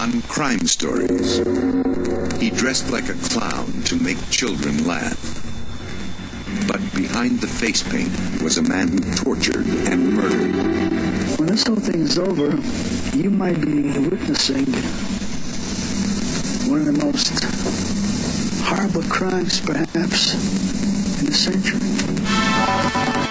on crime stories. He dressed like a clown to make children laugh. But behind the face paint was a man who tortured and murdered. When this whole thing's over, you might be witnessing one of the most horrible crimes, perhaps, in the century.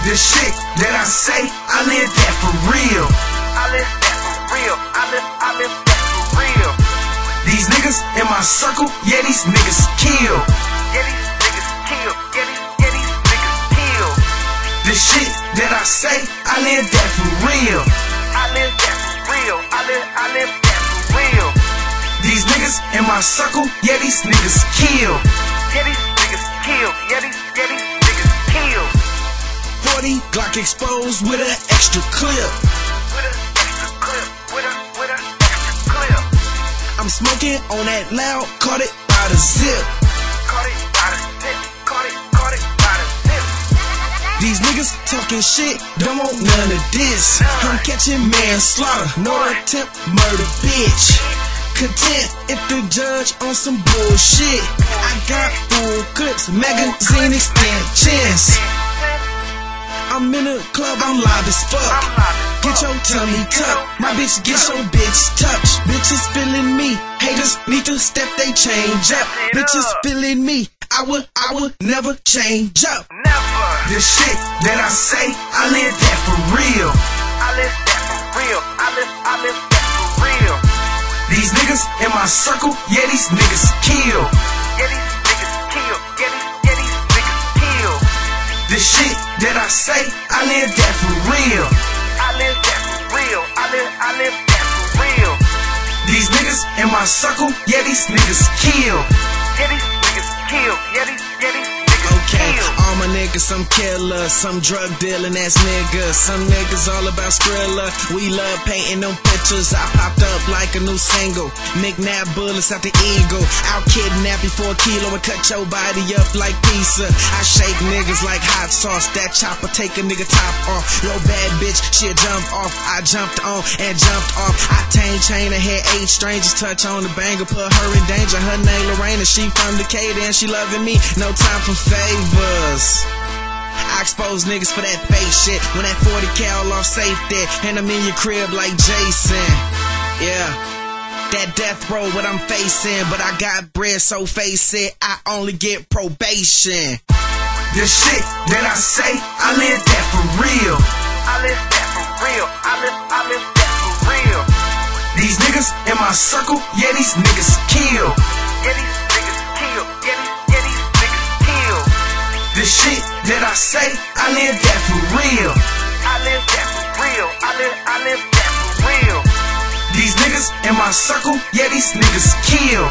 The shit that I say, I live that for real. I live that for real. I live, I live that for real. These niggas in my circle, yeah, these niggas kill. Yeah, these niggas kill. Yeah, these, yeah, these niggas kill. The shit that I say, I live that for real. I live that for real. I live, I live that for real. These niggas in my circle, yeah, these niggas kill. Yeah, these niggas kill. Yeah, these, yeah, these niggas kill. 40 Glock exposed with an extra clip. With an extra clip. With a, with an extra clip. I'm smoking on that loud, caught it by the zip. Caught it by the. Caught it, caught it by the zip. These niggas talking shit, don't want none of this. I'm catching manslaughter, no attempt murder, bitch. Content if the judge on some bullshit. I got full clips, magazine extensions. I'm in a club, I'm live as fuck. Get your tummy tucked. My bitch get your bitch touch. Bitches feeling me. Haters need to step they change up. Bitches feeling me. I would, I would never change up. Never. The shit that I say, I live that for real. I live that for real. I live, I live that for real. These niggas in my circle, yeah, these niggas kill. I live that for real. I live that for real. I live, I live that for real. These niggas in my circle, yeah, these niggas kill. Yeah, these niggas kill. Yeah, these, yeah, these niggas Okay, kill. My niggas, some killers, some drug dealing ass niggas. Some niggas all about Skrilla. We love painting them pictures. I popped up like a new single. McNabb bullets out the eagle. I'll kidnap you for a kilo and cut your body up like pizza. I shake niggas like hot sauce. That chopper take a nigga top off. Yo, bad bitch, she'll jump off. I jumped on and jumped off. I tang chain her head, eight strangers touch on the banger, put her in danger. Her name And she from Decatur, and she loving me. No time for favors. I expose niggas for that fake shit. When that 40 cal off safe there, and I'm in your crib like Jason. Yeah. That death row, what I'm facing. But I got bread, so face it. I only get probation. The shit that I say, I live that for real. I live that for real. I live, I live that for real. These niggas in my circle, yeah, these niggas kill. Yeah, these The shit that I say, I live that for real. I live that for real. I live, I live that for real. These niggas in my circle, yeah, these niggas kill.